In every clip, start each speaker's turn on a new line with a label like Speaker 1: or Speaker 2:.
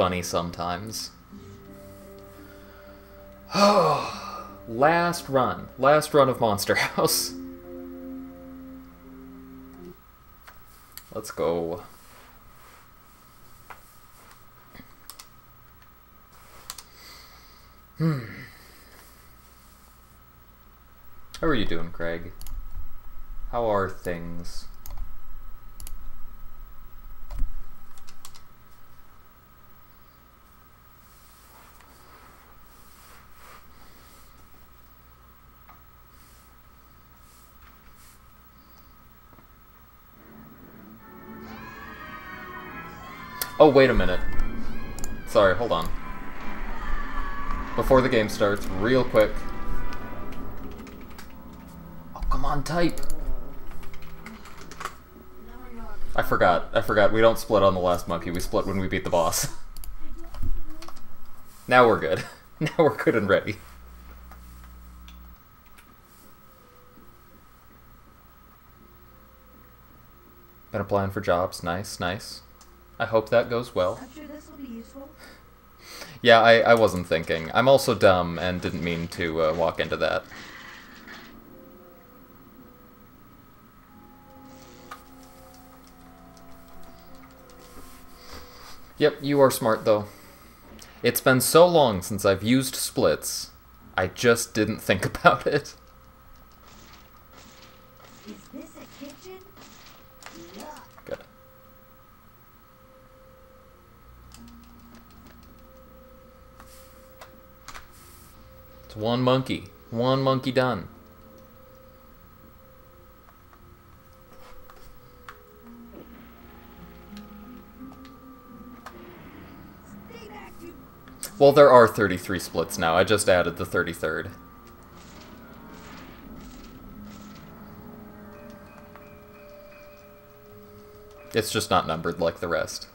Speaker 1: funny sometimes. Last run. Last run of Monster House. Let's go. Hmm. How are you doing, Craig? How are things? Oh, wait a minute. Sorry, hold on. Before the game starts, real quick. Oh, come on, type! I forgot. I forgot. We don't split on the last monkey. We split when we beat the boss. now we're good. Now we're good and ready. Been applying for jobs. Nice, nice. I hope that goes well.
Speaker 2: Sure this will be useful.
Speaker 1: Yeah, I, I wasn't thinking. I'm also dumb and didn't mean to uh, walk into that. Yep, you are smart though. It's been so long since I've used splits, I just didn't think about it.
Speaker 2: Is this a kitchen? Yuck.
Speaker 1: Good. It's one monkey. One monkey done. Well, there are 33 splits now. I just added the 33rd. It's just not numbered like the rest.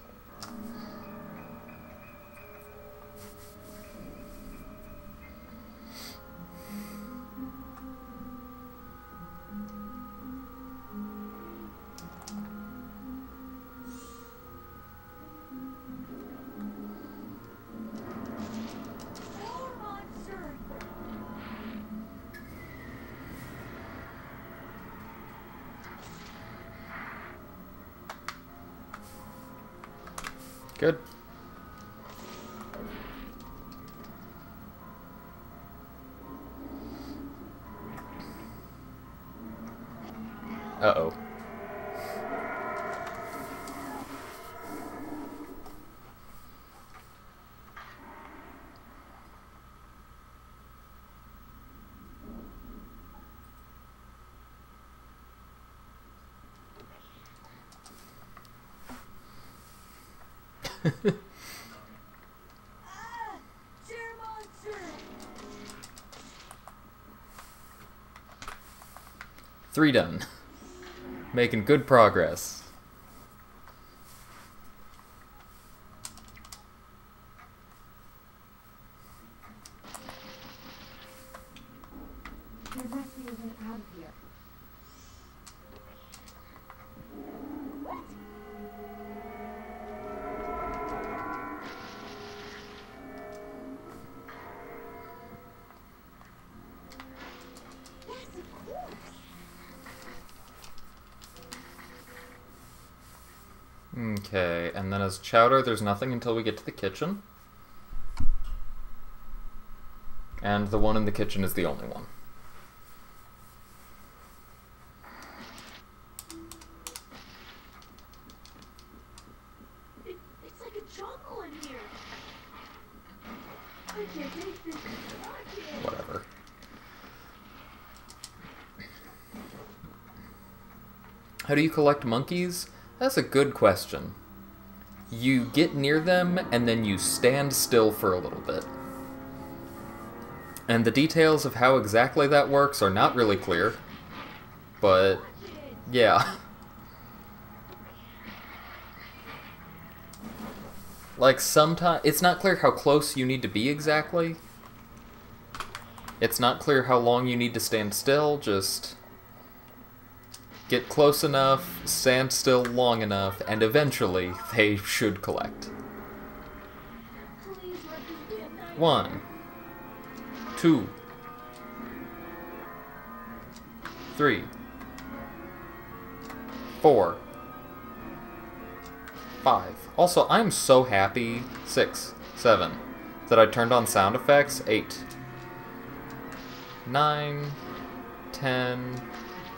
Speaker 1: Three done. Making good progress. Chowder, there's nothing until we get to the kitchen. And the one in the kitchen is the only one.
Speaker 2: It, it's like a jungle in here. I can't take this. I can't.
Speaker 1: Whatever. How do you collect monkeys? That's a good question. You get near them and then you stand still for a little bit. And the details of how exactly that works are not really clear. But, yeah. Like, sometimes. It's not clear how close you need to be exactly. It's not clear how long you need to stand still, just. Get close enough, stand still long enough, and eventually they should collect. One, two, three, four, five. Also, I'm so happy. Six, seven. That I turned on sound effects. Eight, nine, ten,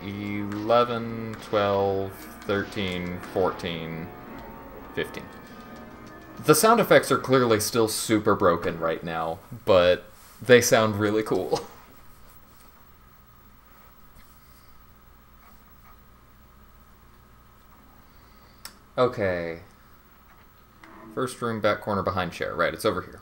Speaker 1: eleven, twelve, thirteen, fourteen, fifteen. The sound effects are clearly still super broken right now, but they sound really cool. Okay. First room, back corner, behind chair. Right, it's over here.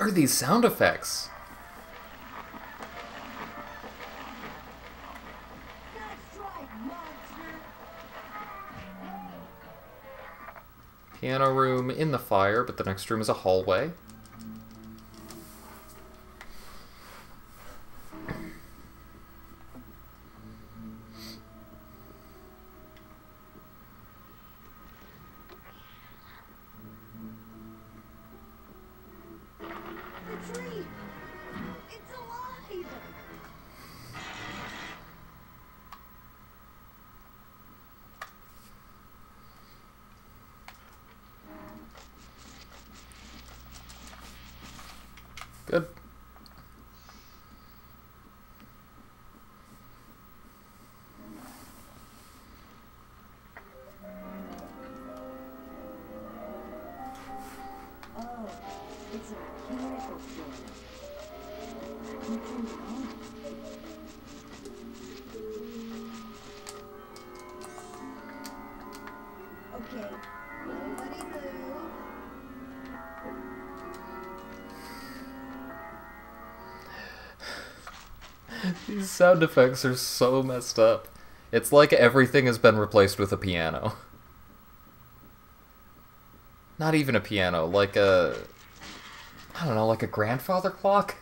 Speaker 1: What are these sound effects? Piano room in the fire, but the next room is a hallway. These sound effects are so messed up. It's like everything has been replaced with a piano. Not even a piano, like a. I don't know, like a grandfather clock?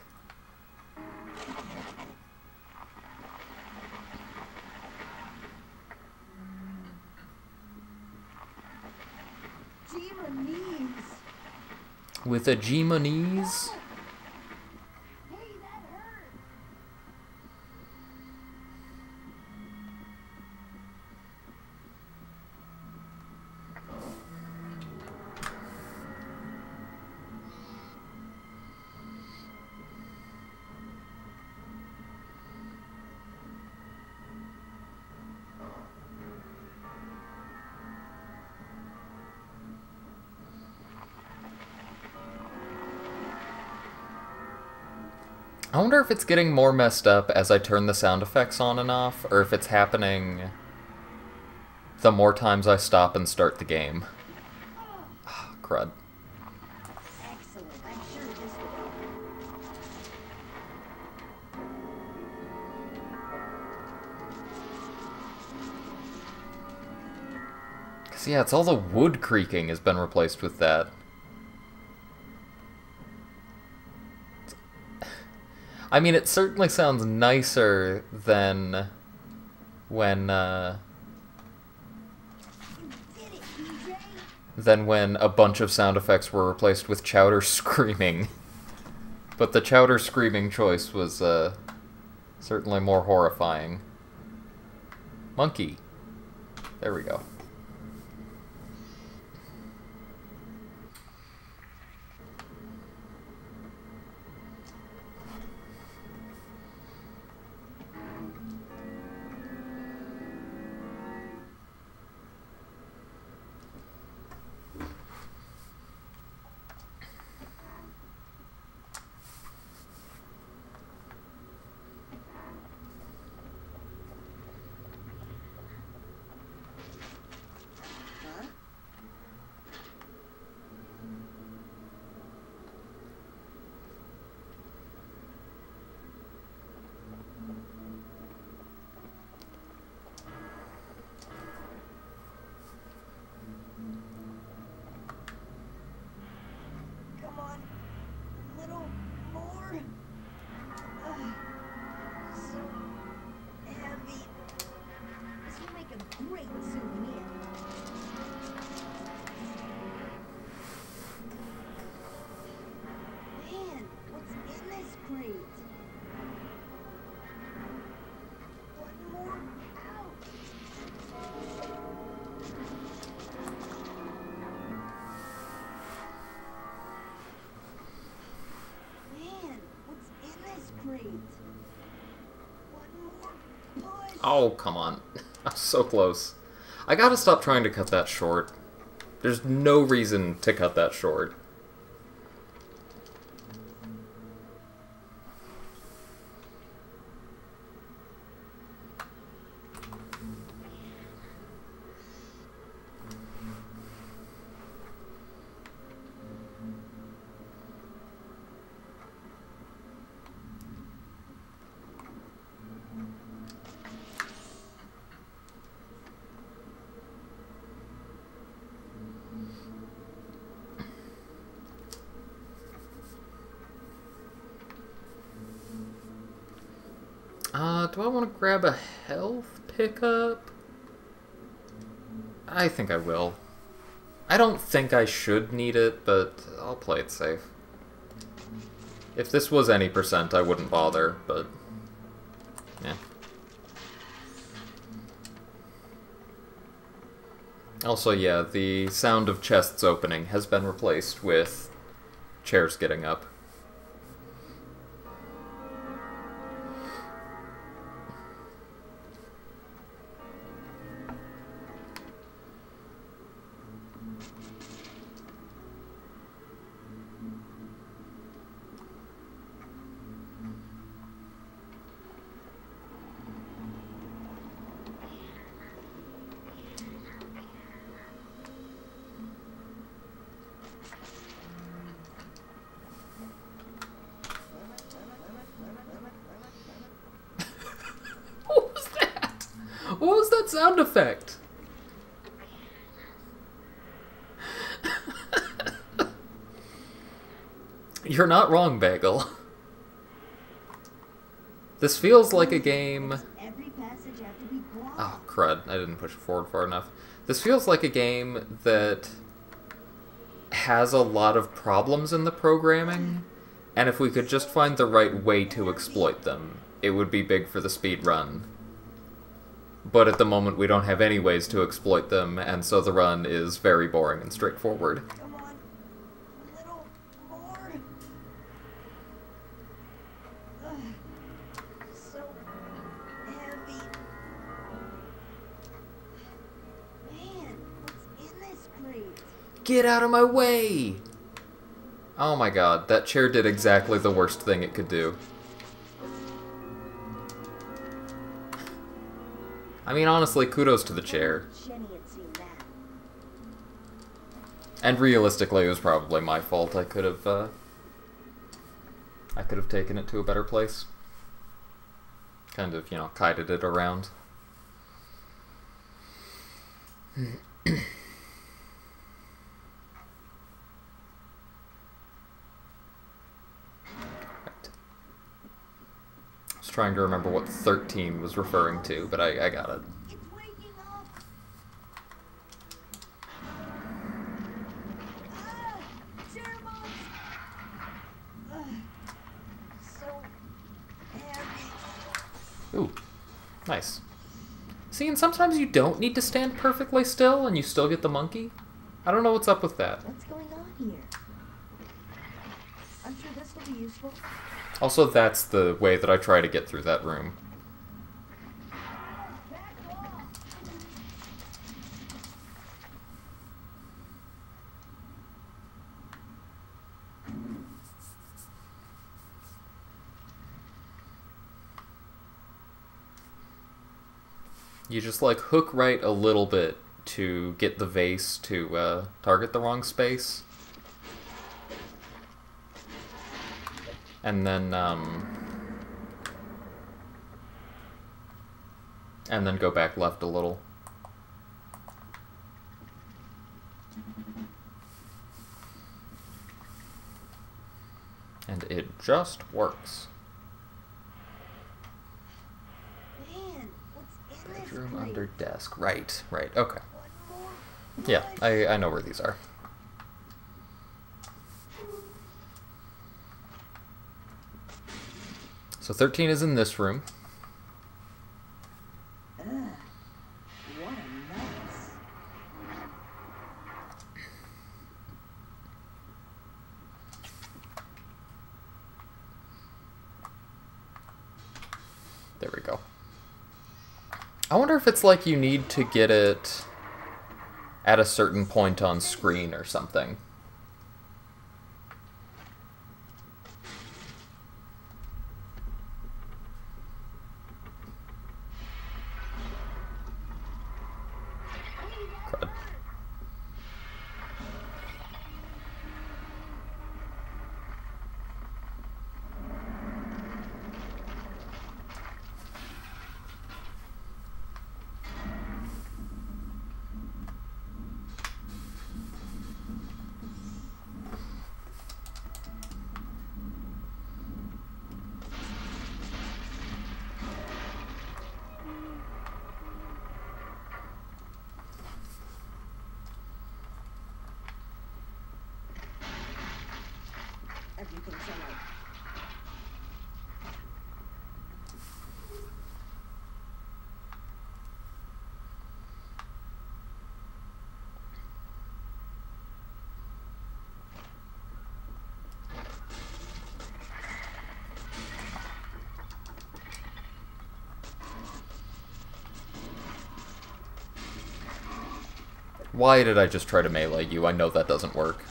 Speaker 2: Demonies.
Speaker 1: With a G-Monies? If it's getting more messed up as I turn the sound effects on and off, or if it's happening the more times I stop and start the game. Ah, Crud.
Speaker 2: Excellent. I'm sure this will help.
Speaker 1: Cause yeah, it's all the wood creaking has been replaced with that. I mean, it certainly sounds nicer than when uh, than when a bunch of sound effects were replaced with Chowder screaming. But the Chowder screaming choice was uh, certainly more horrifying. Monkey. There we go. Oh, come on. I'm so close. I gotta stop trying to cut that short. There's no reason to cut that short. Uh, do I want to grab a health pickup? I think I will. I don't think I should need it, but I'll play it safe. If this was any percent, I wouldn't bother, but... Yeah. Also, yeah, the sound of chests opening has been replaced with chairs getting up. Not wrong, Bagel. This feels like a game. Oh, crud. I didn't push forward far enough. This feels like a game that has a lot of problems in the programming, and if we could just find the right way to exploit them, it would be big for the speed run. But at the moment, we don't have any ways to exploit them, and so the run is very boring and straightforward. Get out of my way! Oh my god, that chair did exactly the worst thing it could do. I mean, honestly, kudos to the chair. And realistically, it was probably my fault. I could have, uh, I could have taken it to a better place. Kind of, you know, kited it around. was trying to remember what 13 was referring to, but I, I got it. Ooh, nice. See, and sometimes you don't need to stand perfectly still and you still get the monkey. I don't know what's up with that.
Speaker 2: What's going on here? I'm sure this will be useful.
Speaker 1: Also, that's the way that I try to get through that room. You just like hook right a little bit to get the vase to uh, target the wrong space. And then, um, and then go back left a little. And it just works.
Speaker 2: Man, what's in
Speaker 1: Bedroom under desk. Right, right, okay. Yeah. I, I know where these are. So 13 is in this room. There we go. I wonder if it's like you need to get it at a certain point on screen or something. Why did I just try to melee you? I know that doesn't work.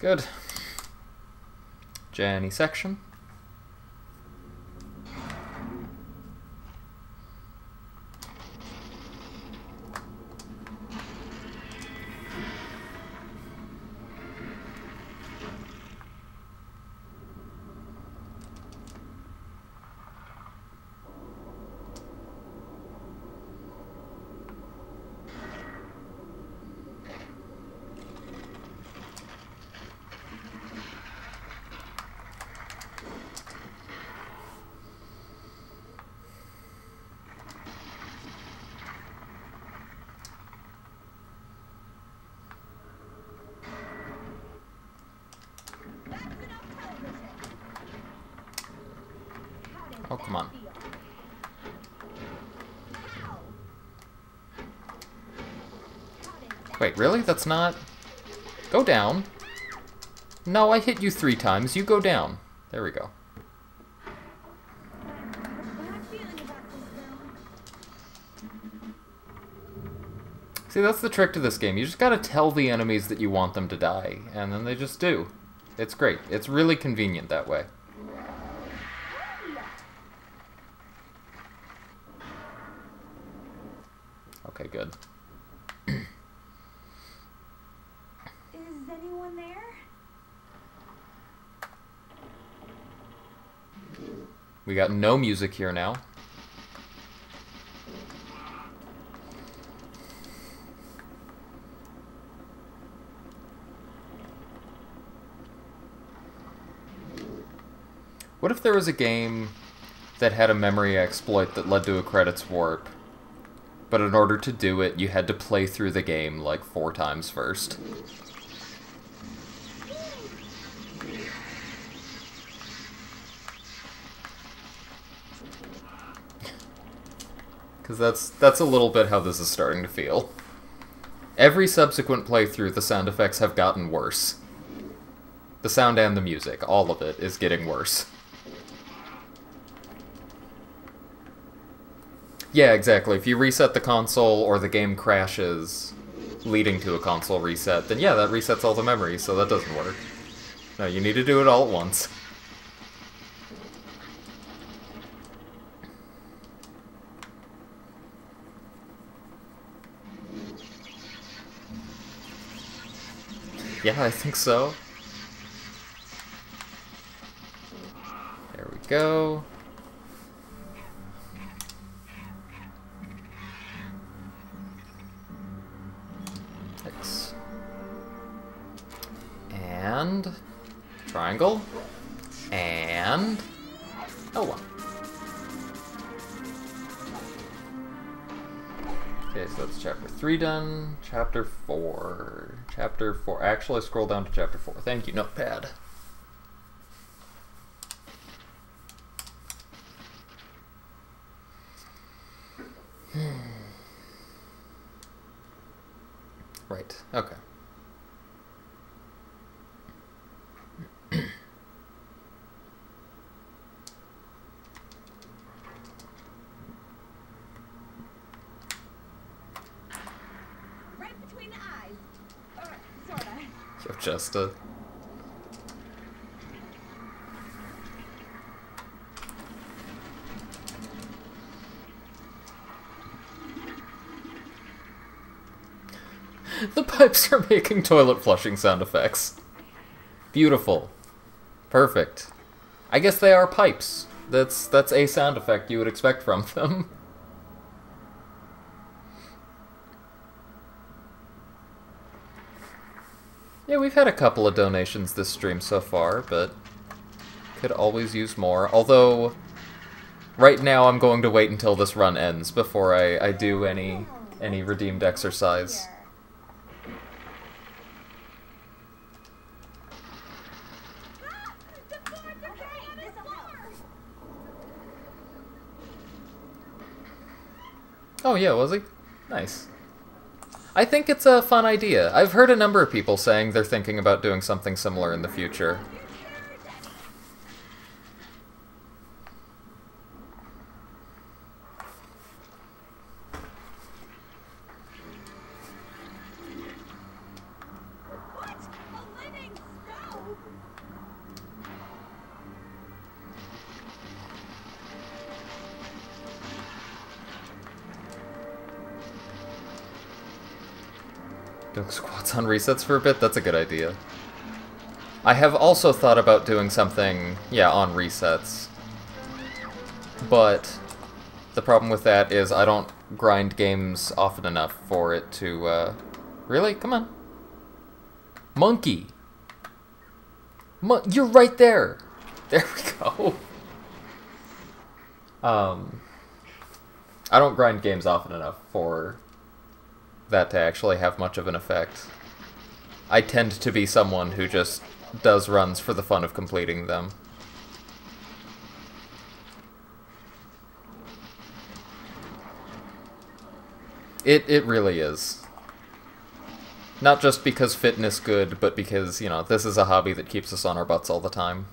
Speaker 1: Good. Journey section. Oh, come on. Really? That's not... Go down. No, I hit you three times. You go down. There we go. See, that's the trick to this game. You just gotta tell the enemies that you want them to die, and then they just do. It's great. It's really convenient that way. Okay, good.
Speaker 2: Is anyone there?
Speaker 1: We got no music here now. What if there was a game that had a memory exploit that led to a credits warp, but in order to do it, you had to play through the game like four times first? Because that's that's a little bit how this is starting to feel. Every subsequent playthrough, the sound effects have gotten worse. The sound and the music, all of it, is getting worse. Yeah, exactly. If you reset the console or the game crashes, leading to a console reset, then yeah, that resets all the memories, so that doesn't work. No, you need to do it all at once. Yeah, I think so. There we go. X. And triangle. 3 done. Chapter 4. Chapter 4. Actually, scroll down to chapter 4. Thank you, Notepad. Right. Okay.
Speaker 2: Right between the eyes. Or, sorta.
Speaker 1: Yo, Justa. Pipes are making toilet flushing sound effects. Beautiful. Perfect. I guess they are pipes. That's that's a sound effect you would expect from them. Yeah, we've had a couple of donations this stream so far, but could always use more. Although, right now I'm going to wait until this run ends before I, I do any any redeemed exercise.
Speaker 2: Ah! The floor, the floor, the floor!
Speaker 1: Oh yeah, was he? Nice. I think it's a fun idea. I've heard a number of people saying they're thinking about doing something similar in the future. On resets for a bit? That's a good idea. I have also thought about doing something, yeah, on resets. But the problem with that is I don't grind games often enough for it to, uh... Really? Come on. Monkey! Mon- you're right there! There we go. Um... I don't grind games often enough for that to actually have much of an effect. I tend to be someone who just does runs for the fun of completing them. It it really is. Not just because fitness good, but because, you know, this is a hobby that keeps us on our butts all the time.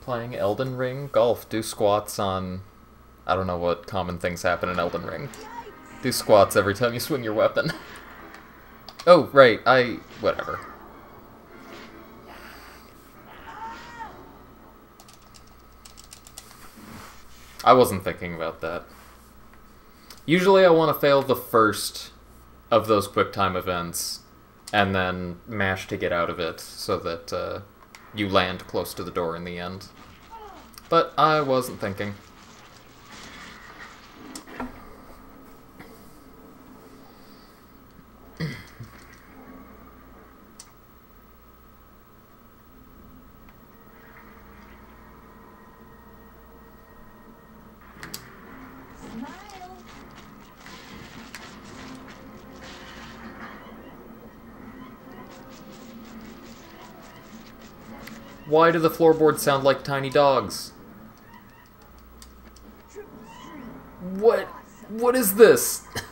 Speaker 1: Playing Elden Ring, golf, do squats on. I don't know what common things happen in Elden Ring. Do squats every time you swing your weapon. oh, right, I. whatever. I wasn't thinking about that. Usually I want to fail the first of those quick time events and then mash to get out of it so that uh, you land close to the door in the end. But I wasn't thinking. Why do the floorboards sound like tiny dogs? What? What is this?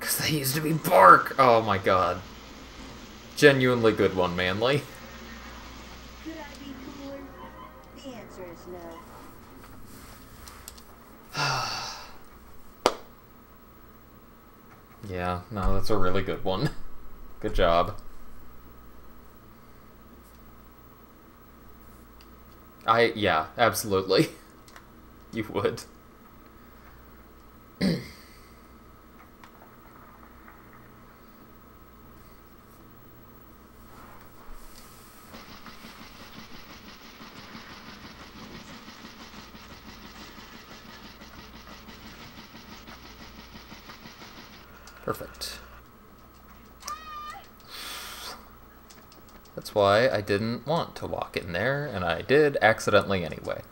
Speaker 1: Because they used to be bark! Oh my god. Genuinely good one, Manly. really good one. Good job. I, yeah, absolutely. You would. Perfect. That's why I didn't want to walk in there, and I did accidentally anyway.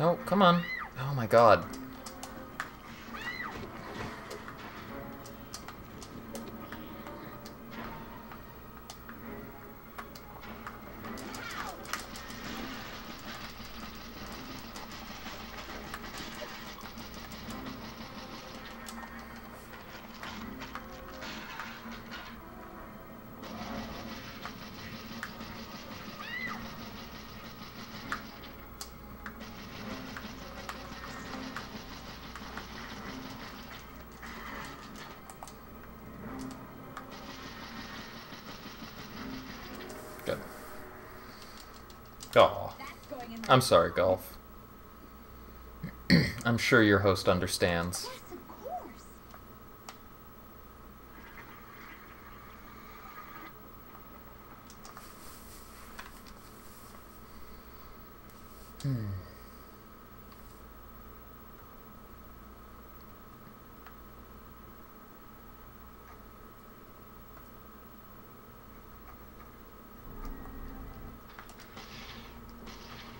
Speaker 1: No, come on. Oh my god. I'm sorry, Golf. I'm sure your host understands.
Speaker 3: Yes, of course.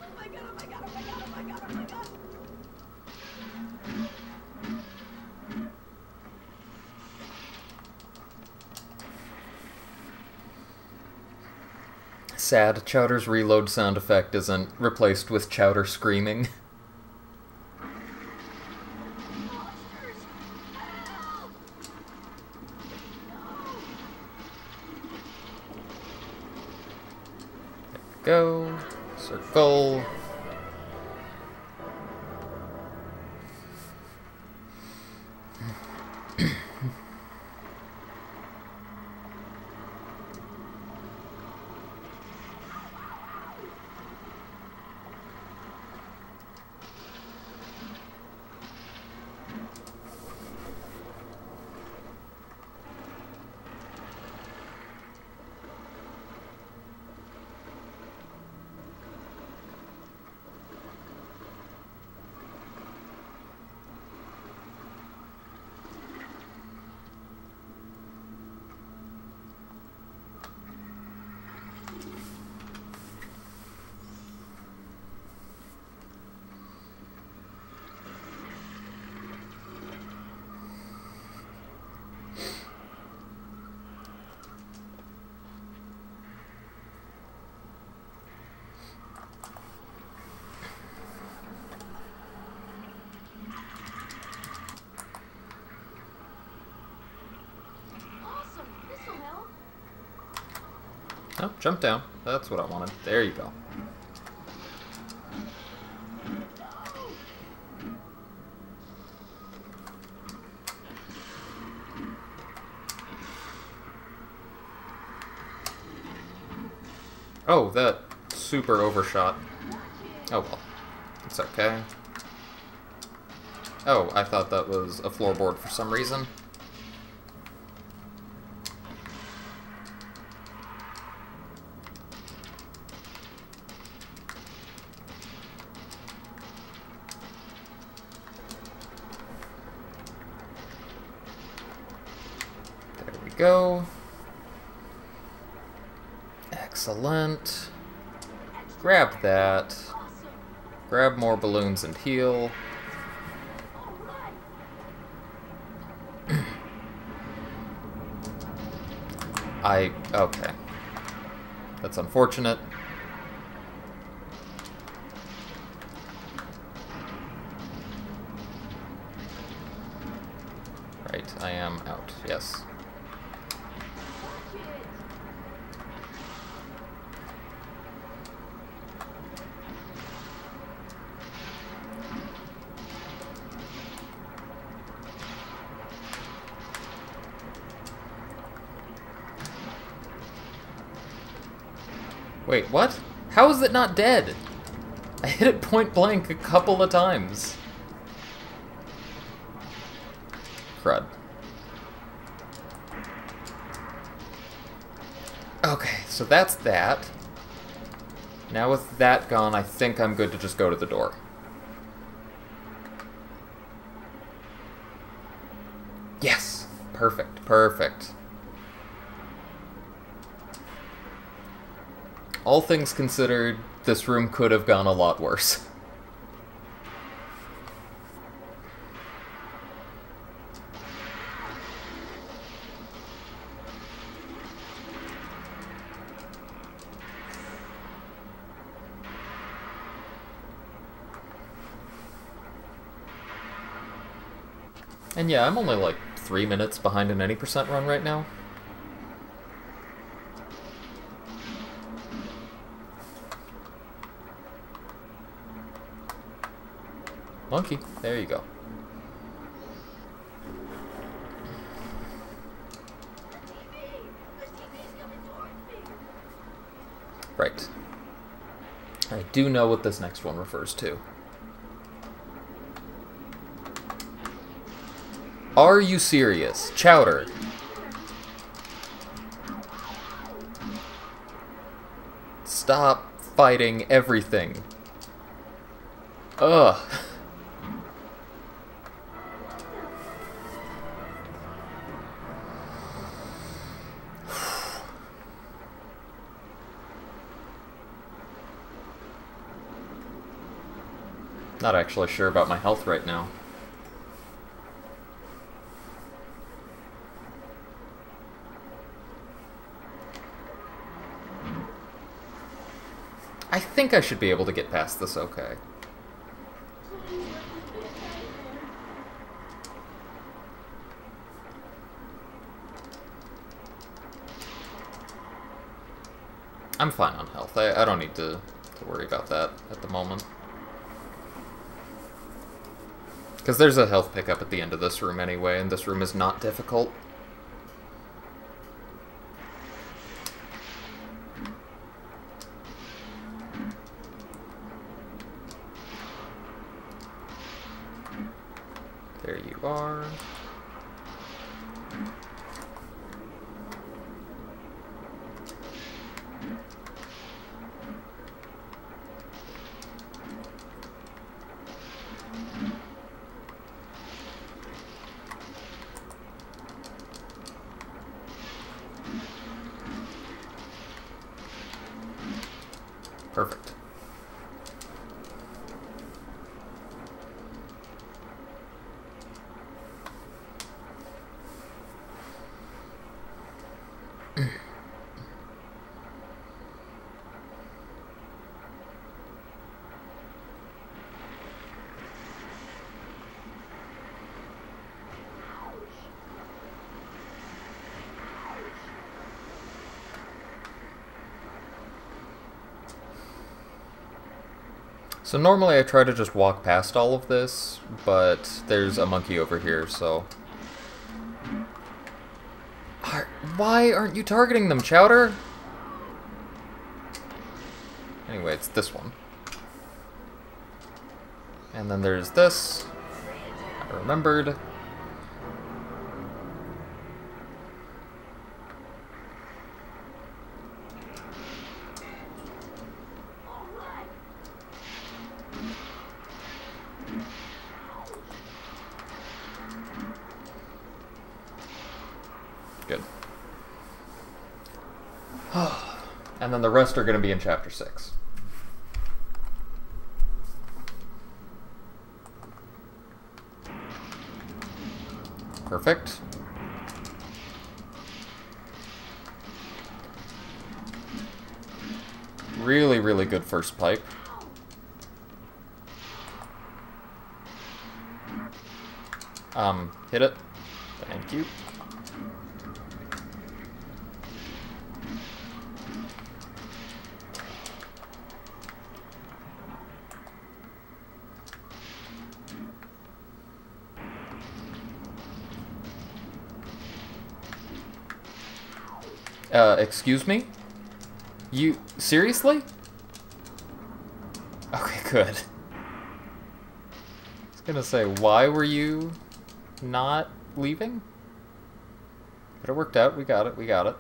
Speaker 3: Oh my god, oh my god, oh my god, oh my god, oh my god.
Speaker 1: Sad, Chowder's reload sound effect isn't replaced with Chowder screaming. Go. Circle. Oh, jump down. That's what I wanted. There you go. Oh, that super overshot. Oh well. It's okay. Oh, I thought that was a floorboard for some reason. There we go. Excellent. Grab that.
Speaker 3: Awesome!
Speaker 1: Grab more balloons and heal. I. Okay. That's unfortunate. Right, I am out. Yes. Wait, what? How is it not dead? I hit it point blank a couple of times. Crud. Okay, so that's that. Now with that gone, I think I'm good to just go to the door. Yes! Perfect, perfect. all things considered, this room could have gone a lot worse. And yeah, I'm only like three minutes behind an any percent run right now. Monkey, there you go. Right. I do know what this next one refers to. Are you serious? Chowder. Stop fighting everything. Ugh. Not actually sure about my health right now. I think I should be able to get past this okay. I'm fine on health. I, I don't need to, to worry about that at the moment. Because there's a health pickup at the end of this room anyway, and this room is not difficult. There you are. Perfect. So normally I try to just walk past all of this, but there's a monkey over here, so... Are- Why aren't you targeting them, Chowder? Anyway, it's this one. And then there's this. I remembered.
Speaker 3: All right.
Speaker 1: Good. And the rest are going to be in chapter 6. Perfect. Really, really good first pipe. Um, hit it. Thank you. Excuse me? You, seriously? Okay, good. I was gonna say, why were you not leaving? But it worked out, we got it, we got it.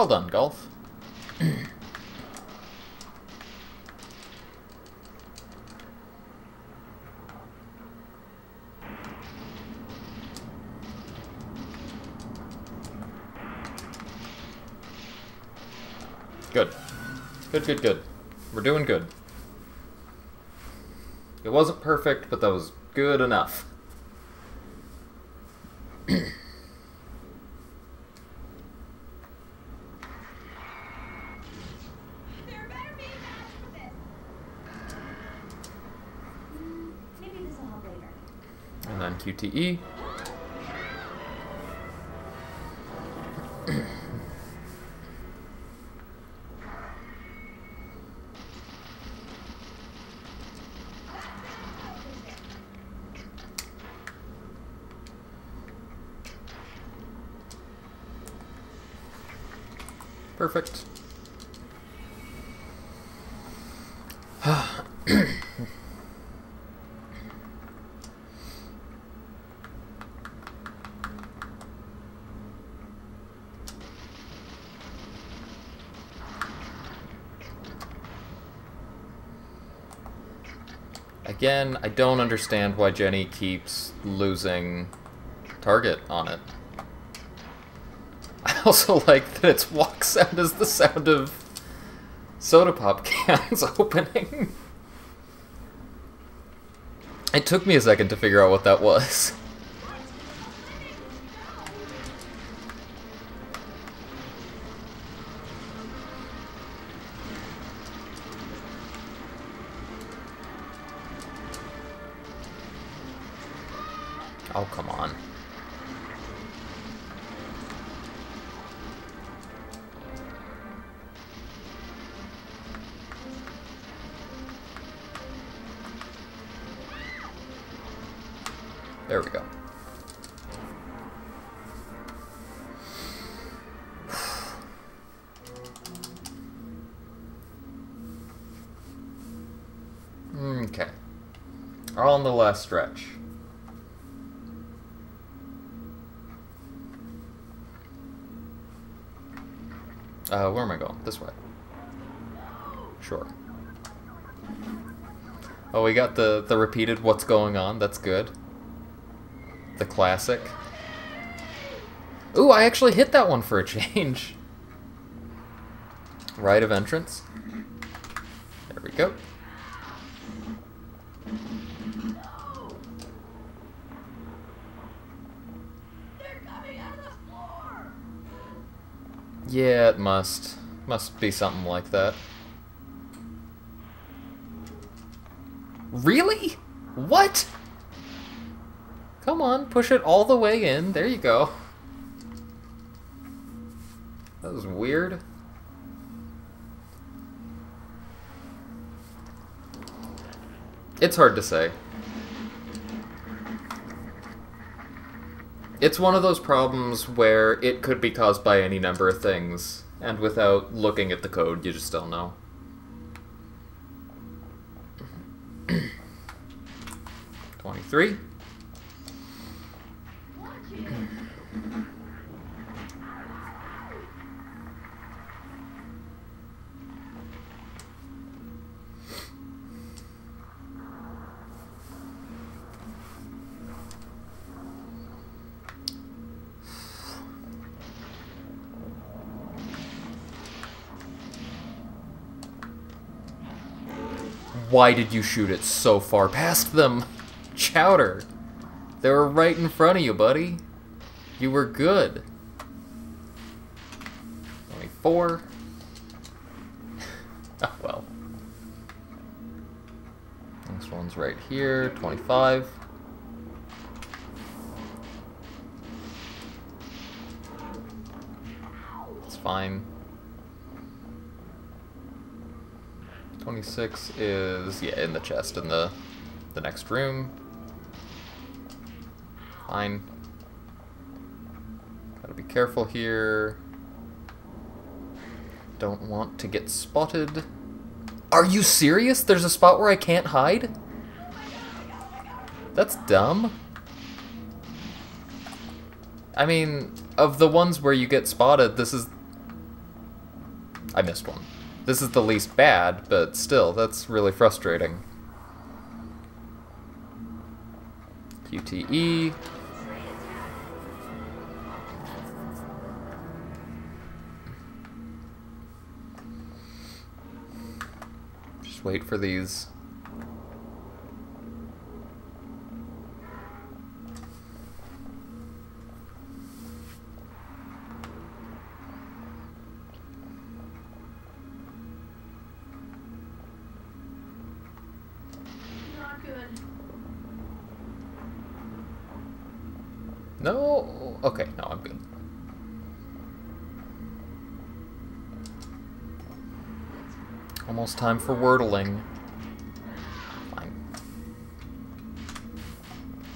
Speaker 1: Well done, Golf. good. Good, good, good. We're doing good. It wasn't perfect, but that was good enough. QTE. Perfect. Again, I don't understand why Jenny keeps losing target on it. I also like that its walk sound is the sound of soda pop cans opening. It took me a second to figure out what that was. Okay. On the last stretch. Uh, where am I going? This way. Sure. Oh, we got the, the repeated what's going on. That's good. The classic. Ooh, I actually hit that one for a change. Right of entrance. There we go. Yeah, it must. Must be something like that. Really? What? Come on, push it all the way in. There you go. That was weird. It's hard to say. It's one of those problems where it could be caused by any number of things, and without looking at the code, you just don't know. Twenty-three. Why did you shoot it so far past them? Chowder! They were right in front of you, buddy. You were good. 24. oh, well. Next one's right here. 25. It's fine. 26 is, yeah, in the chest in the, the next room. Fine. Gotta be careful here. Don't want to get spotted. Are you serious? There's a spot where I can't hide? That's dumb. I mean, of the ones where you get spotted, this is... I missed one. This is the least bad, but still, that's really frustrating. QTE. Just wait for these time for wordling. Fine.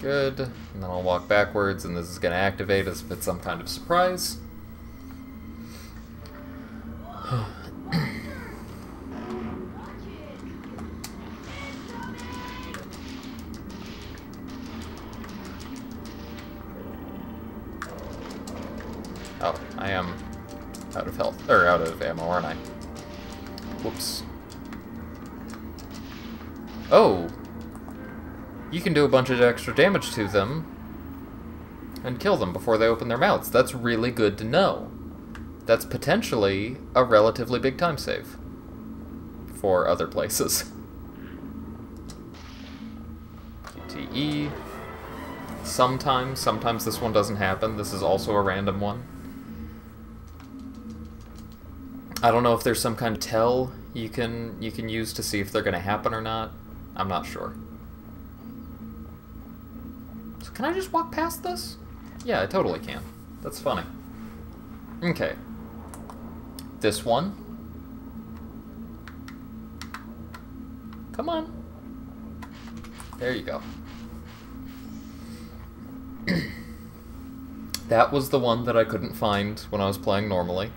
Speaker 1: Good. And then I'll walk backwards, and this is going to activate as if it's some kind of surprise. A bunch of extra damage to them and kill them before they open their mouths. That's really good to know. That's potentially a relatively big time save for other places. TE. Sometimes, sometimes this one doesn't happen. This is also a random one. I don't know if there's some kind of tell you can you can use to see if they're going to happen or not. I'm not sure. Can I just walk past this? Yeah, I totally can. That's funny. Okay. This one. Come on. There you go. that was the one that I couldn't find when I was playing normally.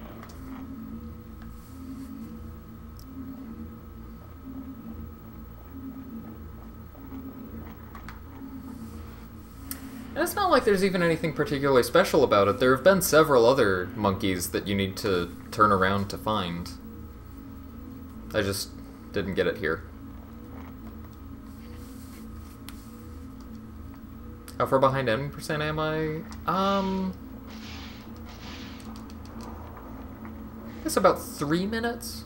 Speaker 1: And it's not like there's even anything particularly special about it. There have been several other monkeys that you need to turn around to find. I just didn't get it here. How far behind any percent am I? Um... I guess about three minutes?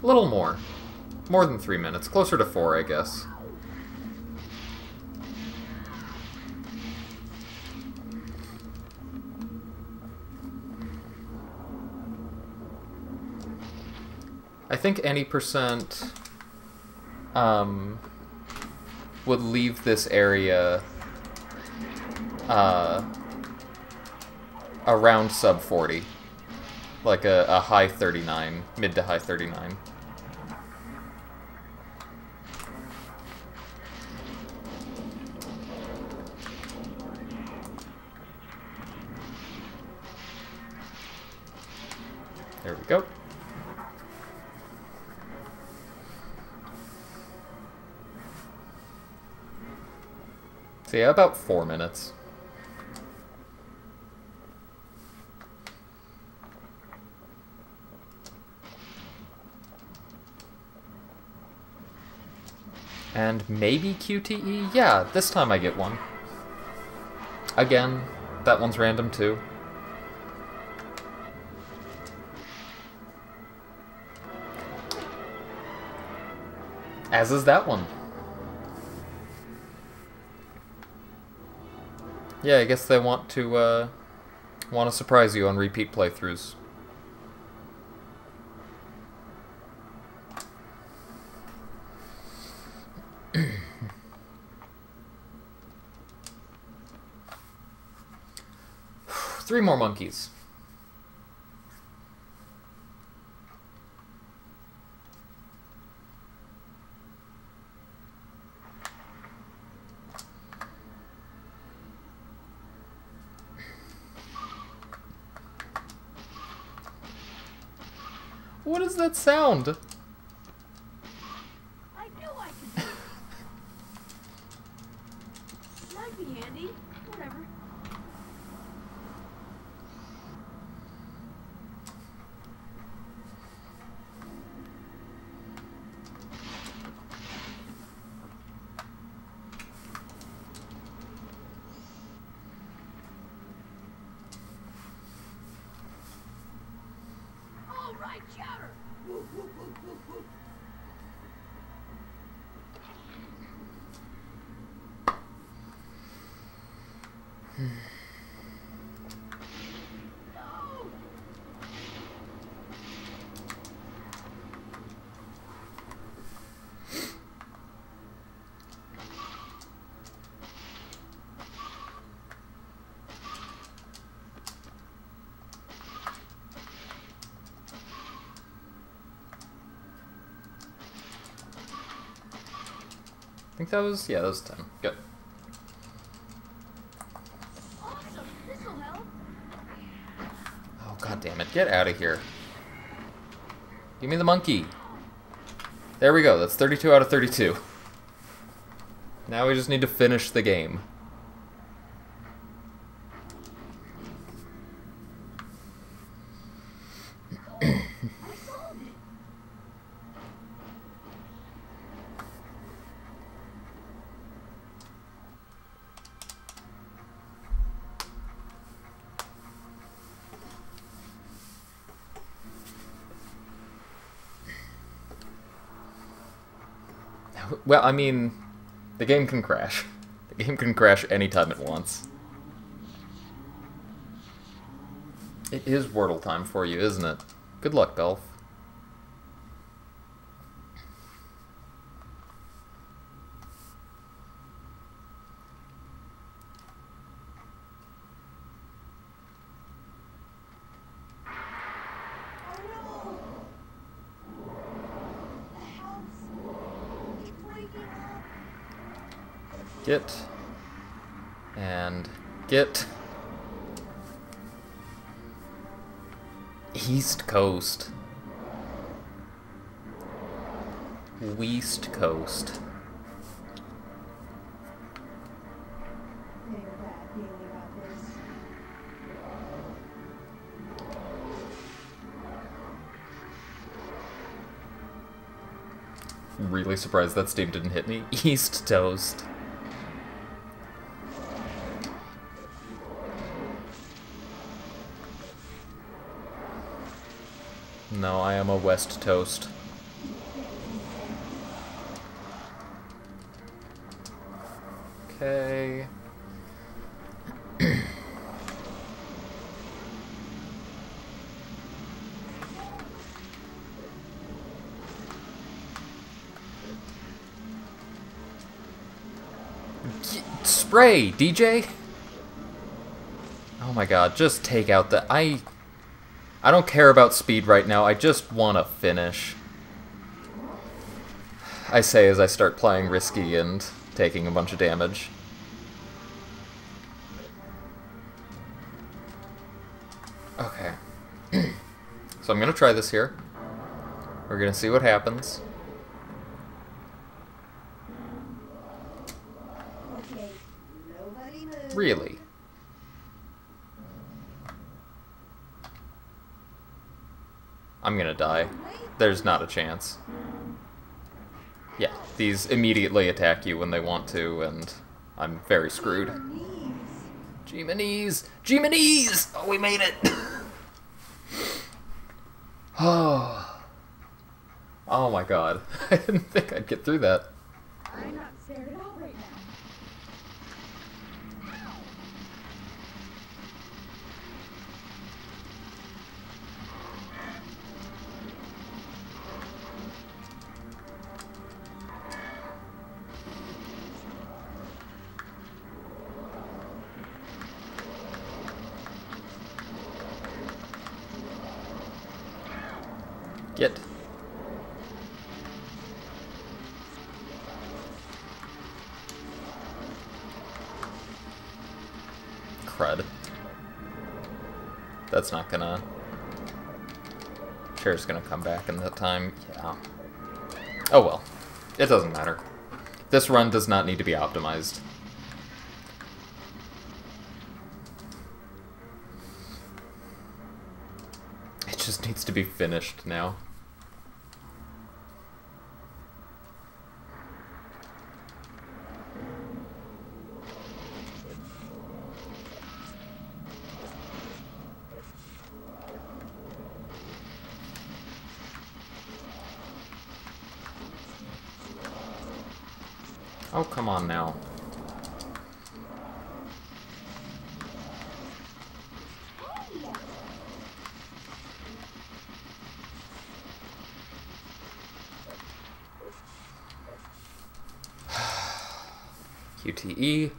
Speaker 1: A little more. More than three minutes. Closer to four, I guess. Think any percent um, would leave this area uh, around sub 40. Like a, a high 39, mid to high 39. There we go. So yeah, about four minutes. And maybe QTE? Yeah, this time I get one. Again, that one's random too. As is that one. Yeah, I guess they want to uh, want to surprise you on repeat playthroughs. Three more monkeys. What is sound?
Speaker 3: I knew I could do it. Might be handy. Whatever. All right, chowder.
Speaker 1: I think that was yeah, that was ten. Good.
Speaker 3: Awesome.
Speaker 1: Oh god damn it! Get out of here. Give me the monkey. There we go. That's 32 out of 32. Now we just need to finish the game. Well, I mean, the game can crash. The game can crash anytime it wants. It is Wordle time for you, isn't it? Good luck, Belf.
Speaker 3: Oh no! The house. It's breaking up.
Speaker 1: Get. And get. East Coast. West Coast. Really surprised that Steam didn't hit me. East Toast. No, I am a West Toast. Okay. Spray, DJ. Oh my god, just take out the I I don't care about speed right now. I just want to finish. I say as I start playing risky and taking a bunch of damage. Okay. so I'm going to try this here. We're going to see what happens.
Speaker 2: Okay, nobody move.
Speaker 1: Really? I'm gonna die. There's not a chance. Yeah, these immediately attack you when they want to, and I'm very screwed. G-Manese! G-Manese! Oh, we made it! oh. Oh my god. I didn't think I'd get through that. Back in that time. Yeah. Oh well. It doesn't matter. This run does not need to be optimized. It just needs to be finished now. Oh, come on now. QTE.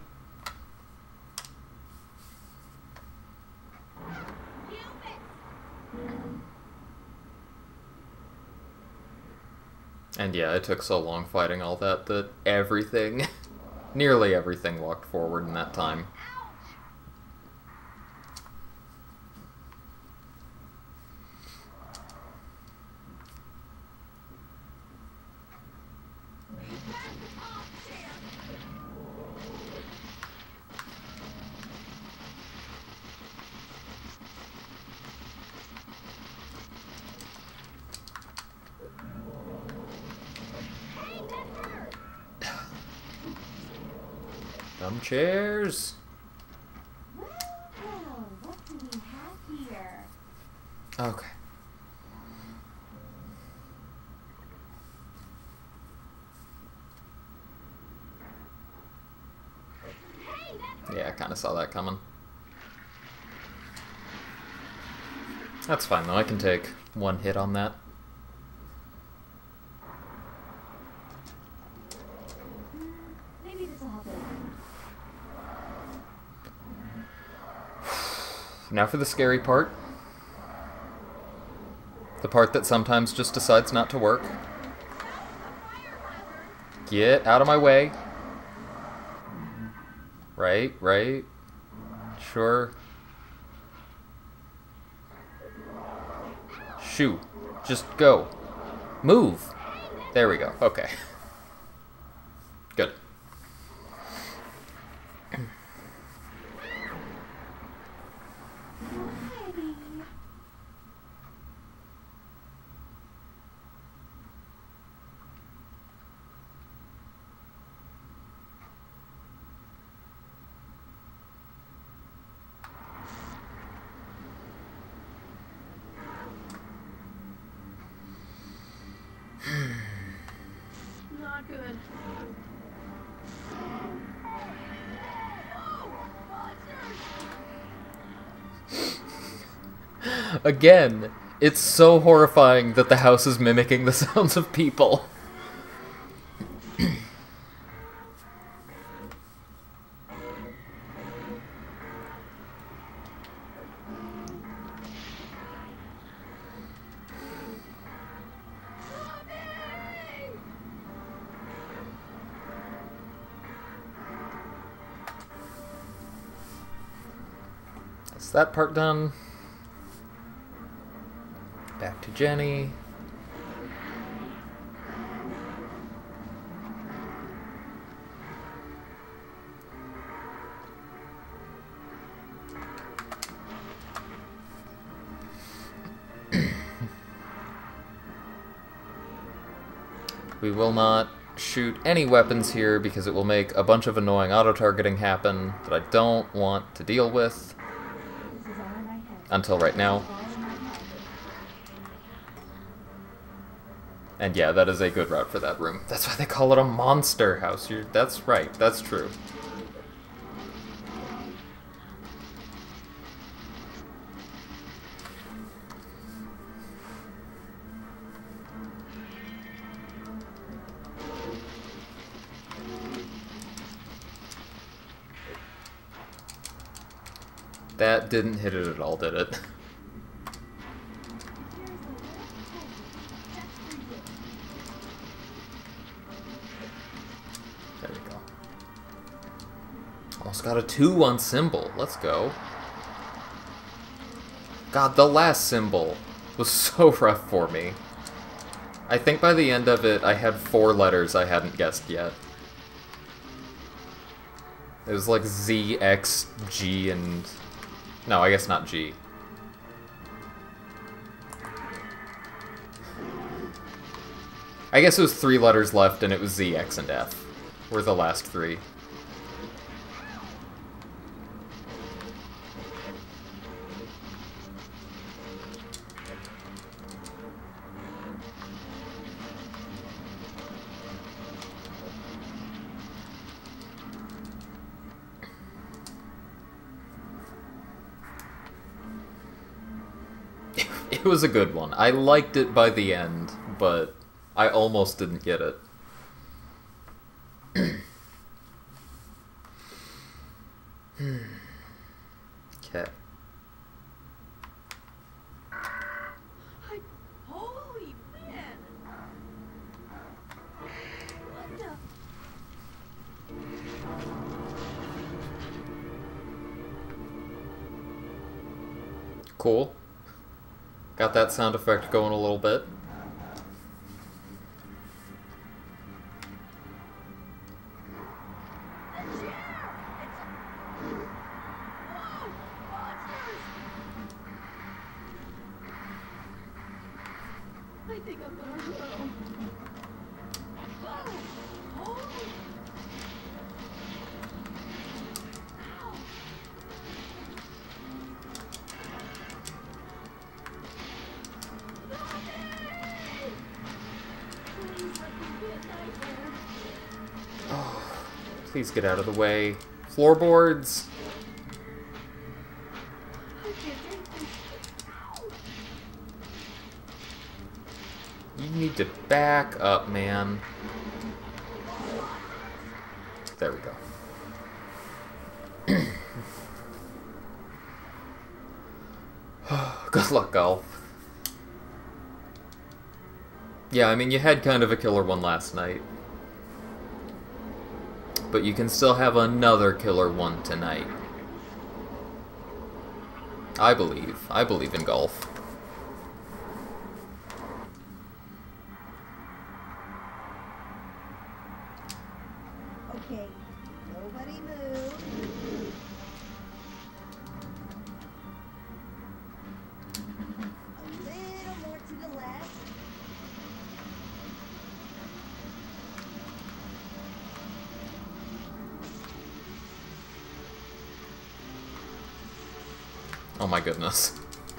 Speaker 1: Yeah, it took so long fighting all that that everything, nearly everything walked forward in that time. Dumb chairs. Okay. Yeah, I kind of saw that coming. That's fine though, I can take one hit on that.
Speaker 2: Maybe this will help it.
Speaker 1: Now for the scary part. The part that sometimes just decides not to work. Get out of my way. Right, right. Sure. Shoo. Just go. Move. There we go. Okay. Again, it's so horrifying that the house is mimicking the sounds of people. That part done? Jenny. we will not shoot any weapons here because it will make a bunch of annoying auto-targeting happen that I don't want to deal with until right now.
Speaker 2: All in my head.
Speaker 1: And yeah, that is a good route for that room. That's why they call it a monster house. You're, that's right. That's true. That didn't hit it at all, did it? Almost got a 2 on symbol. Let's go. God, the last symbol was so rough for me. I think by the end of it, I had four letters I hadn't guessed yet. It was like Z, X, G, and... No, I guess not G. I guess it was three letters left, and it was Z, X, and F. Were the last three. Was a good one. I liked it by the end, but I almost didn't get it. That sound effect going a little bit. Get out of the way. Floorboards! You need to back up, man. There we go. Good luck, Golf. Yeah, I mean, you had kind of a killer one last night. But you can still have another killer one tonight. I believe. I believe in golf.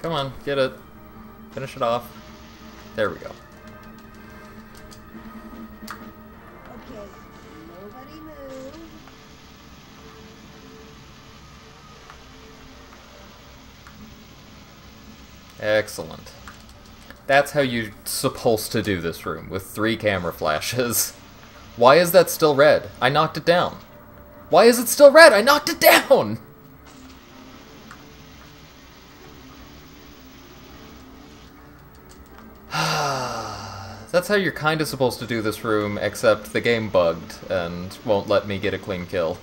Speaker 1: Come on, get it. Finish it off. There we go. Excellent. That's how you're supposed to do this room, with three camera flashes. Why is that still red? I knocked it down. Why is it still red? I knocked it down! That's how you're kind of supposed to do this room, except the game bugged and won't let me get a clean kill.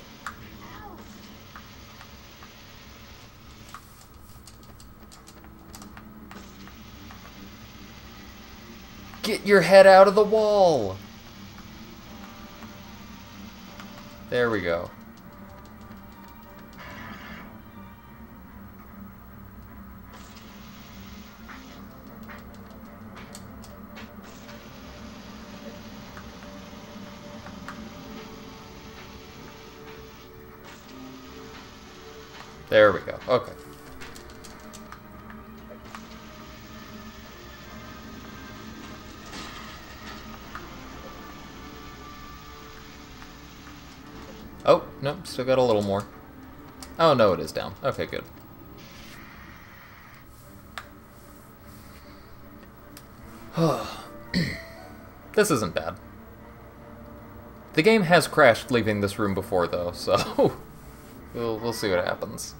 Speaker 1: Get your head out of the wall! There we go. There we go. Okay. Oh, no, still got a little more. Oh, no, it is down. Okay, good. this isn't bad. The game has crashed leaving this room before, though, so we'll, we'll see what happens.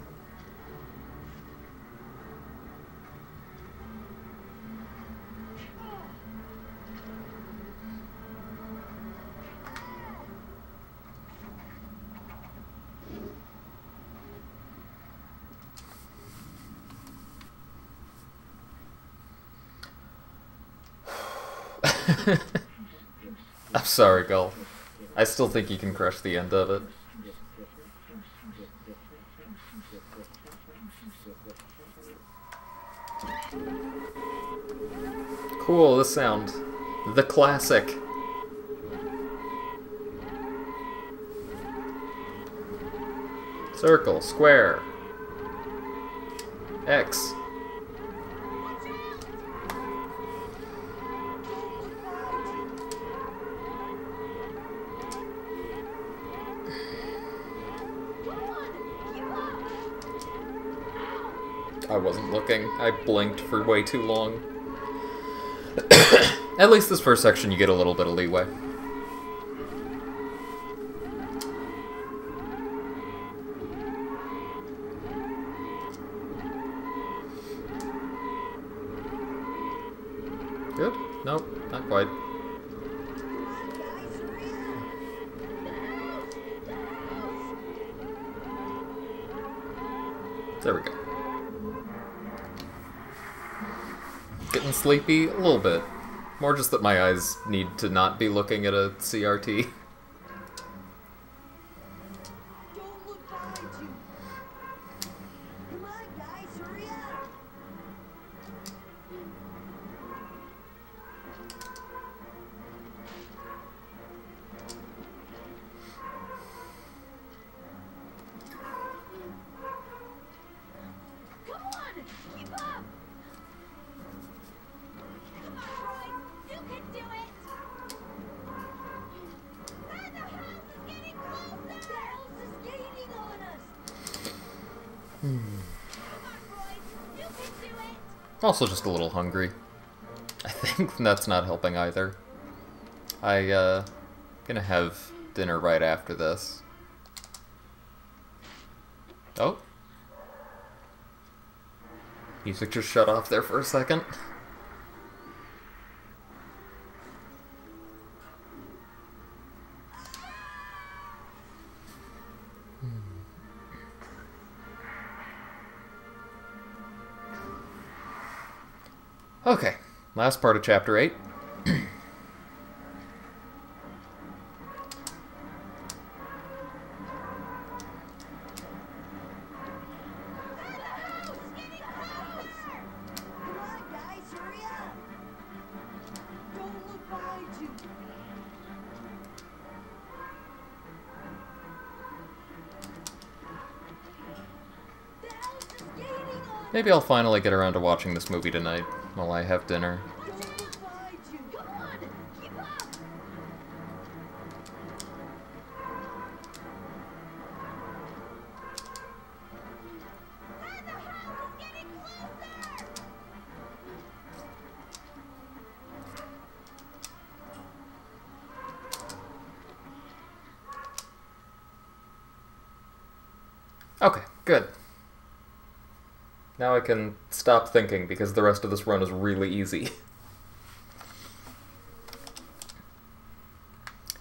Speaker 1: I'm sorry. I still think you can crush the end of it. Cool, this sound. The classic. Circle, square. X. looking. I blinked for way too long. At least this first section you get a little bit of leeway. Sleepy? A little bit. More just that my eyes need to not be looking at a CRT. Also just a little hungry. I think that's not helping either. I, uh, gonna have dinner right after this. Oh. Music just shut off there for a second. Last part of chapter 8. Maybe I'll finally get around to watching this movie tonight while I have dinner. Okay, good. Now I can stop thinking because the rest of this run is really easy.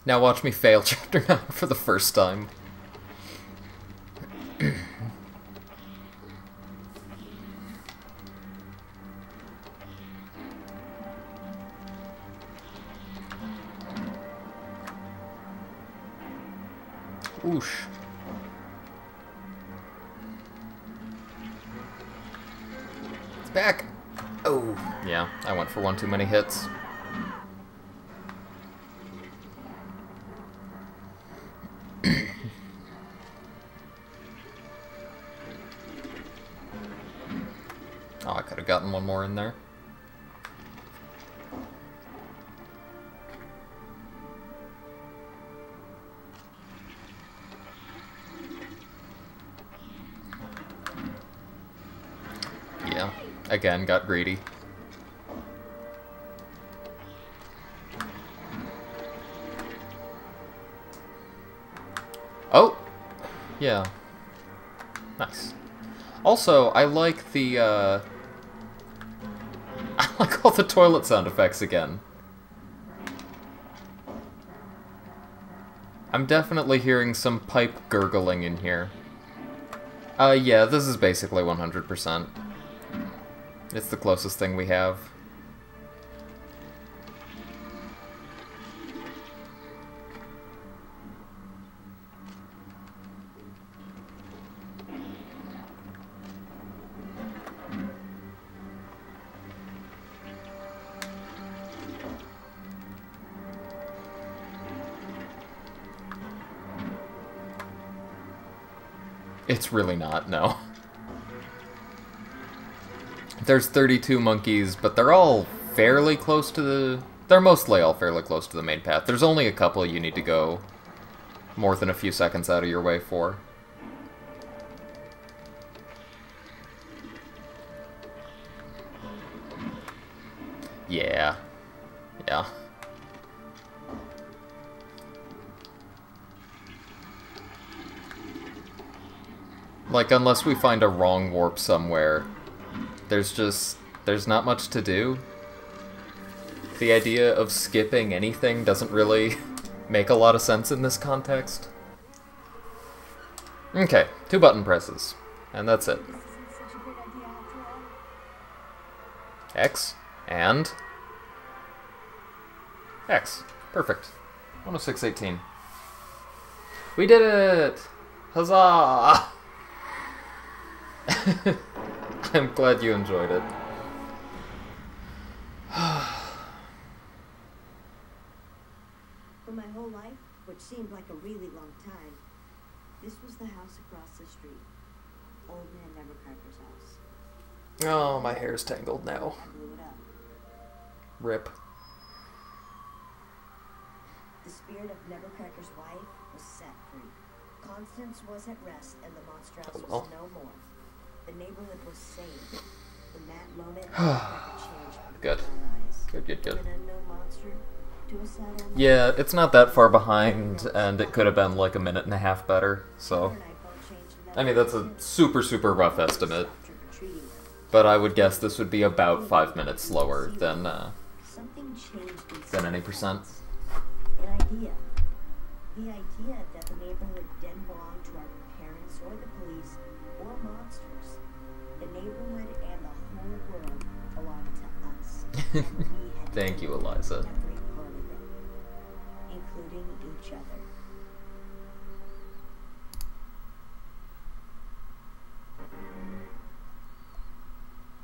Speaker 1: Now watch me fail chapter 9 for the first time. For one too many hits. oh, I could have gotten one more in there. Yeah, again, got greedy. Yeah. Nice. Also, I like the, uh... I like all the toilet sound effects again. I'm definitely hearing some pipe gurgling in here. Uh, yeah, this is basically 100%. It's the closest thing we have. It's really not, no. There's 32 monkeys, but they're all fairly close to the... They're mostly all fairly close to the main path. There's only a couple you need to go more than a few seconds out of your way for. Yeah. Yeah. Like, unless we find a wrong warp somewhere, there's just... there's not much to do. the idea of skipping anything doesn't really make a lot of sense in this context. Okay, two button presses. And that's it. X and X. Perfect. 10618. We did it! Huzzah! I'm glad you enjoyed it.
Speaker 4: For my whole life, which seemed like a really long time, this was the house across the street. Old Man Nebbercracker's house.
Speaker 1: Oh, my hair's tangled now.
Speaker 4: I blew it up.
Speaker 1: Rip.
Speaker 4: The spirit of Nebbercracker's wife was set free. Constance was at rest, and the monster house
Speaker 1: Oh, well.
Speaker 4: was no more. The neighborhood was saved. In that moment, Nebbercracker changed before
Speaker 1: Good. Good, good, good.
Speaker 4: From an unknown monster to a sad old man.
Speaker 1: Yeah, it's not that far behind, and it could have been like a minute and a half better, so.
Speaker 4: I both changed
Speaker 1: I mean, that's a super, super rough estimate,
Speaker 4: Stop trick-or-treating them.
Speaker 1: but I would guess this would be about five minutes slower than, uh,
Speaker 4: Something changed
Speaker 1: than any percent.
Speaker 4: An idea. The idea that the neighborhood
Speaker 1: Thank you, Eliza.